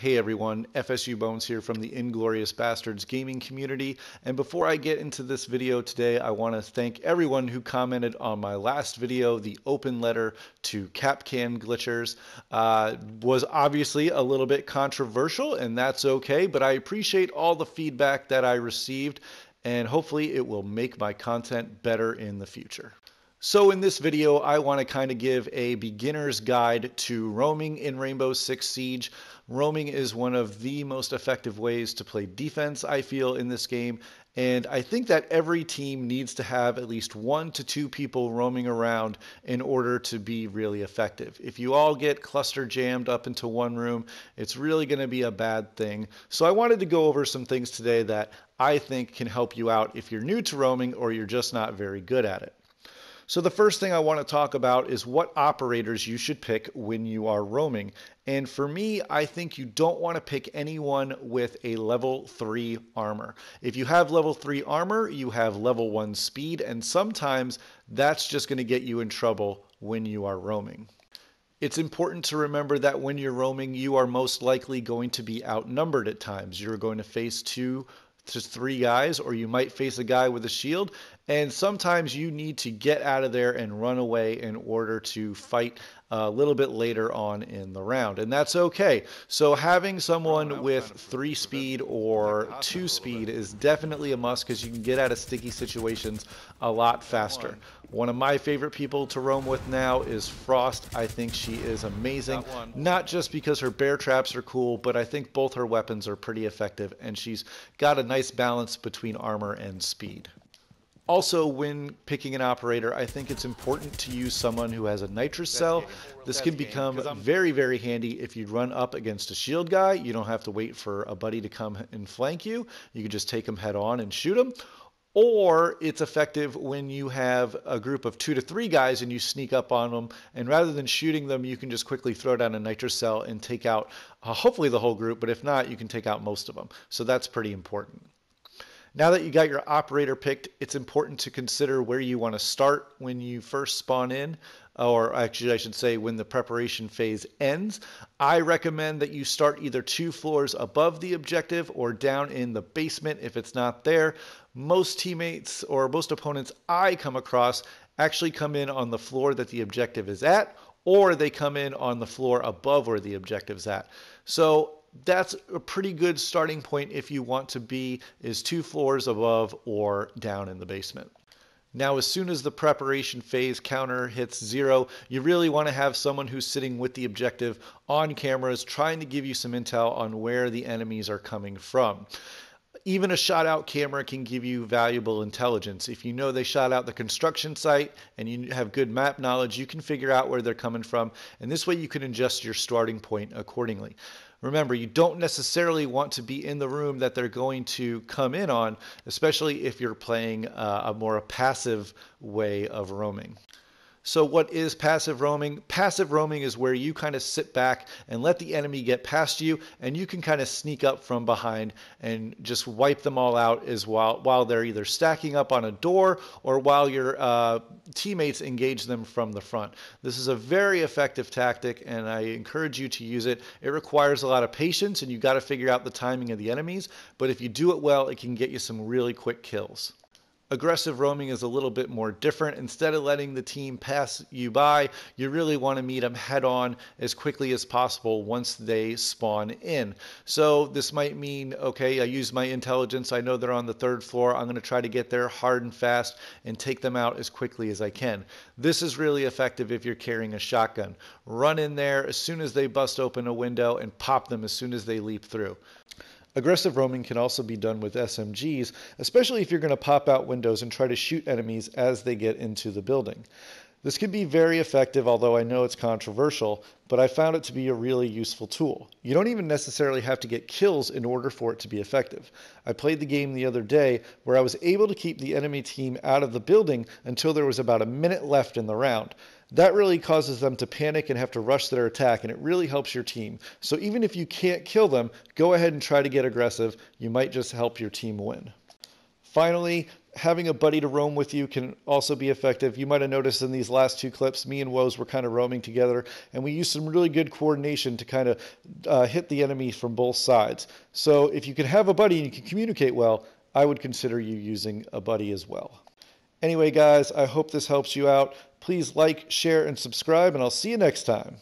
Hey everyone, FSU Bones here from the Inglorious Bastards gaming community. And before I get into this video today, I want to thank everyone who commented on my last video, the open letter to Capcan Glitchers. Uh, was obviously a little bit controversial, and that's okay, but I appreciate all the feedback that I received, and hopefully it will make my content better in the future. So in this video, I want to kind of give a beginner's guide to roaming in Rainbow Six Siege. Roaming is one of the most effective ways to play defense, I feel, in this game. And I think that every team needs to have at least one to two people roaming around in order to be really effective. If you all get cluster jammed up into one room, it's really going to be a bad thing. So I wanted to go over some things today that I think can help you out if you're new to roaming or you're just not very good at it. So the first thing I want to talk about is what operators you should pick when you are roaming. And for me, I think you don't want to pick anyone with a level 3 armor. If you have level 3 armor, you have level 1 speed, and sometimes that's just going to get you in trouble when you are roaming. It's important to remember that when you're roaming, you are most likely going to be outnumbered at times. You're going to face two to three guys, or you might face a guy with a shield. And sometimes you need to get out of there and run away in order to fight a little bit later on in the round. And that's okay. So having someone with three speed or two speed is definitely a must because you can get out of sticky situations a lot faster. One of my favorite people to roam with now is Frost. I think she is amazing. Not just because her bear traps are cool, but I think both her weapons are pretty effective and she's got a nice balance between armor and speed. Also, when picking an operator, I think it's important to use someone who has a nitro cell. This can become very, very handy if you run up against a shield guy. You don't have to wait for a buddy to come and flank you. You can just take them head on and shoot them. Or it's effective when you have a group of two to three guys and you sneak up on them. And rather than shooting them, you can just quickly throw down a nitro cell and take out uh, hopefully the whole group. But if not, you can take out most of them. So that's pretty important. Now that you got your operator picked, it's important to consider where you want to start when you first spawn in, or actually I should say when the preparation phase ends. I recommend that you start either two floors above the objective or down in the basement if it's not there. Most teammates or most opponents I come across actually come in on the floor that the objective is at, or they come in on the floor above where the objective's at. So that's a pretty good starting point if you want to be is two floors above or down in the basement. Now, as soon as the preparation phase counter hits zero, you really want to have someone who's sitting with the objective on cameras trying to give you some intel on where the enemies are coming from. Even a shot out camera can give you valuable intelligence. If you know they shot out the construction site and you have good map knowledge, you can figure out where they're coming from. And this way you can adjust your starting point accordingly. Remember, you don't necessarily want to be in the room that they're going to come in on, especially if you're playing uh, a more passive way of roaming. So, what is passive roaming? Passive roaming is where you kind of sit back and let the enemy get past you, and you can kind of sneak up from behind and just wipe them all out as while while they're either stacking up on a door or while your uh, teammates engage them from the front. This is a very effective tactic, and I encourage you to use it. It requires a lot of patience, and you've got to figure out the timing of the enemies. But if you do it well, it can get you some really quick kills. Aggressive roaming is a little bit more different. Instead of letting the team pass you by, you really want to meet them head on as quickly as possible once they spawn in. So this might mean, okay, I use my intelligence. I know they're on the third floor. I'm going to try to get there hard and fast and take them out as quickly as I can. This is really effective if you're carrying a shotgun. Run in there as soon as they bust open a window and pop them as soon as they leap through. Aggressive roaming can also be done with SMGs, especially if you're going to pop out windows and try to shoot enemies as they get into the building. This can be very effective, although I know it's controversial, but I found it to be a really useful tool. You don't even necessarily have to get kills in order for it to be effective. I played the game the other day where I was able to keep the enemy team out of the building until there was about a minute left in the round that really causes them to panic and have to rush their attack, and it really helps your team. So even if you can't kill them, go ahead and try to get aggressive. You might just help your team win. Finally, having a buddy to roam with you can also be effective. You might have noticed in these last two clips, me and Woes were kind of roaming together, and we used some really good coordination to kind of uh, hit the enemy from both sides. So if you can have a buddy and you can communicate well, I would consider you using a buddy as well. Anyway, guys, I hope this helps you out. Please like, share, and subscribe, and I'll see you next time.